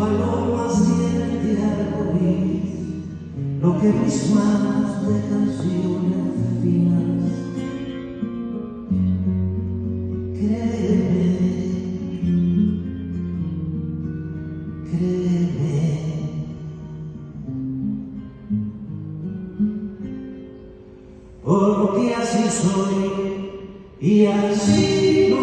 palomas tienen de arco iris lo que mis manos de canciones finas. Créeme, créeme. Porque así soy y así